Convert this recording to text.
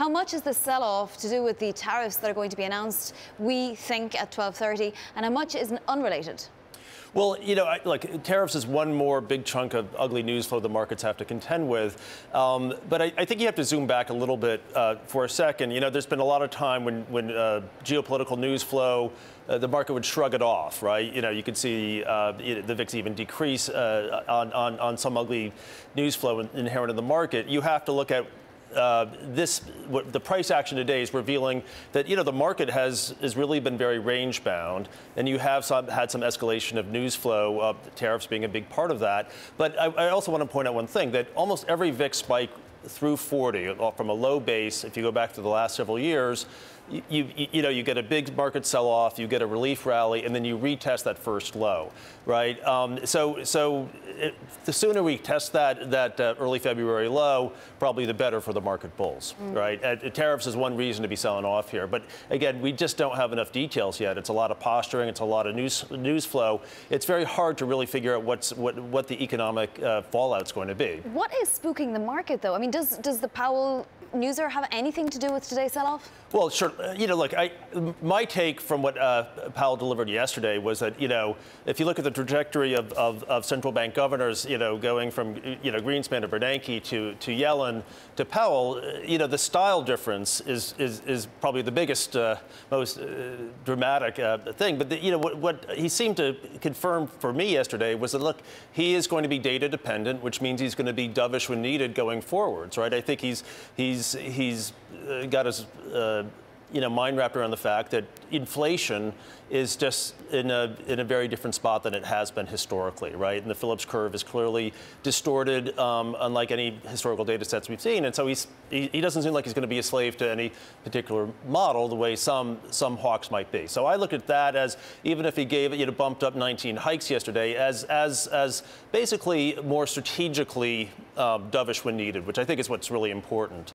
How much is the sell-off to do with the tariffs that are going to be announced, we think, at 12.30, and how much is unrelated? Well, you know, like tariffs is one more big chunk of ugly news flow the markets have to contend with. Um, but I, I, think you have to zoom back a little bit uh, for a second. You know, there's been a lot of time when, when uh, geopolitical news flow, uh, the market would shrug it off, right? You know, you could see uh, the VIX even decrease uh, on, on, on some ugly news flow inherent in the market. You have to look at uh, this the price action today is revealing that you know the market has has really been very range bound, and you have some, had some escalation of news flow, uh, tariffs being a big part of that. But I, I also want to point out one thing that almost every VIX spike through 40 uh, from a low base, if you go back to the last several years, you, you, you, know, you get a big market sell-off, you get a relief rally, and then you retest that first low, right? Um, so, so it, the sooner we test that that uh, early February low, probably the better for the market bulls, mm. right? Uh, tariffs is one reason to be selling off here, but again, we just don't have enough details yet. It's a lot of posturing, it's a lot of news news flow. It's very hard to really figure out what's what what the economic uh, fallout's going to be. What is spooking the market, though? I mean, does does the Powell newser have anything to do with today's sell-off? Well, sure. Uh, you know, look, I, my take from what uh, Powell delivered yesterday was that, you know, if you look at the trajectory of, of, of, central bank governors, you know, going from, you know, Greenspan to Bernanke to, to Yellen to Powell, uh, you know, the style difference is, is, is probably the biggest, uh, most uh, dramatic uh, thing. But, the, you know, what, what he seemed to confirm for me yesterday was that, look, he is going to be data dependent, which means he's going to be dovish when needed going forwards, right? I think he's, he's, he's got his you know, mind wrapped around the fact that inflation is just in a, in a very different spot than it has been historically, right? And the Phillips curve is clearly distorted, um, unlike any historical data sets we've seen. And so he's, he, he doesn't seem like he's going to be a slave to any particular model the way some, some hawks might be. So I look at that as, even if he gave it, you know, bumped up 19 hikes yesterday, as, as, as basically more strategically um, dovish when needed, which I think is what's really important.